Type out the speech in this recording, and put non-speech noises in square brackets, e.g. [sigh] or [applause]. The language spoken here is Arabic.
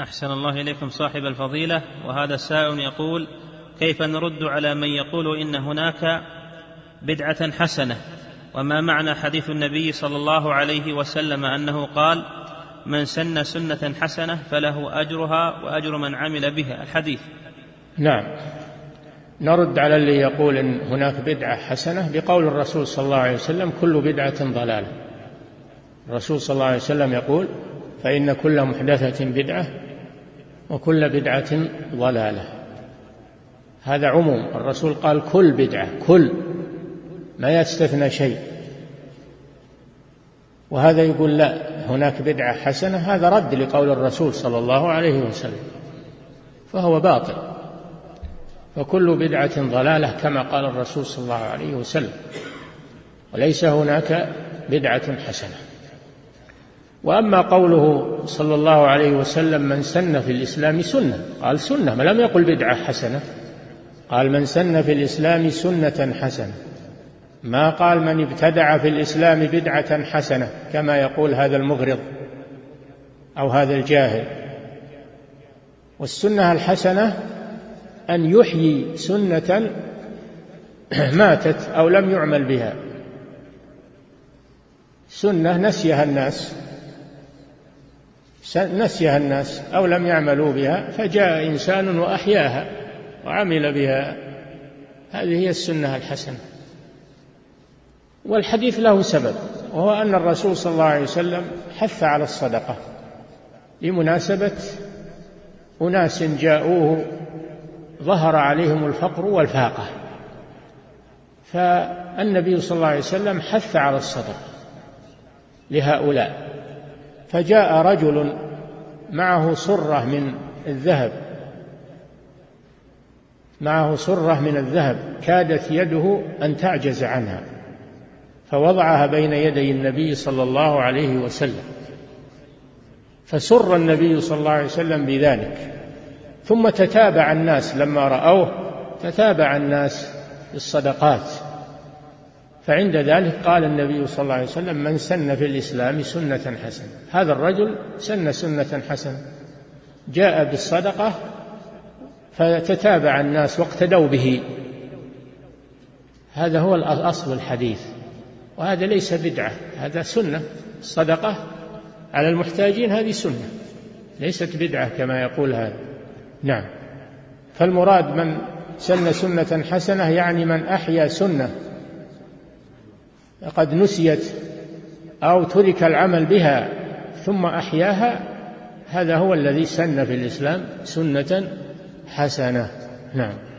أحسن الله إليكم صاحب الفضيلة. وهذا سائل يقول كيف نرد على من يقول إن هناك بدعة حسنة؟ وما معنى حديث النبي صلى الله عليه وسلم أنه قال من سن سنة حسنة فله أجرها وأجر من عمل بها؟ الحديث. نعم. نرد على اللي يقول إن هناك بدعة حسنة بقول الرسول صلى الله عليه وسلم كل بدعة ضلالة. الرسول صلى الله عليه وسلم يقول فإن كل محدثة بدعة وكل بدعة ضلالة. هذا عموم. الرسول قال كل بدعة كل ما يستثنى شيء. وهذا يقول لا هناك بدعة حسنة هذا رد لقول الرسول صلى الله عليه وسلم فهو باطل. فكل بدعة ضلالة كما قال الرسول صلى الله عليه وسلم وليس هناك بدعة حسنة. وأما قوله صلى الله عليه وسلم من سن في الإسلام سنة قال سنة ما لم يقل بدعة حسنة قال من سن في الإسلام سنة حسنة ما قال من ابتدع في الإسلام بدعة حسنة كما يقول هذا المغرض أو هذا الجاهل. والسنة الحسنة أن يحيي سنة [clears throat] ماتت أو لم يعمل بها. سنة نسيها الناس. نسيها الناس أو لم يعملوا بها فجاء إنسان وأحياها وعمل بها. هذه هي السنة الحسنة. والحديث له سبب وهو أن الرسول صلى الله عليه وسلم حث على الصدقة لمناسبة أناس جاءوه ظهر عليهم الفقر والفاقة. فالنبي صلى الله عليه وسلم حث على الصدقة لهؤلاء. فجاء رجل معه صرة من الذهب. معه صرة من الذهب. كادت يده أن تعجز عنها فوضعها بين يدي النبي صلى الله عليه وسلم. فسر النبي صلى الله عليه وسلم بذلك. ثم تتابع الناس لما رأوه تتابع الناس بالصدقات. فعند ذلك قال النبي صلى الله عليه وسلم من سن في الإسلام سنة حسنة. هذا الرجل سن سنة حسنة. جاء بالصدقة فتتابع الناس واقتدوا به. هذا هو الأصل الحديث. وهذا ليس بدعة هذا سنة. الصدقة على المحتاجين هذه سنة. ليست بدعة كما يقول هذا. نعم. فالمراد من سن سنة حسنة يعني من أحيا سنة. قد نسيت أو ترك العمل بها ثم أحياها هذا هو الذي سن في الإسلام سنة حسنة. نعم.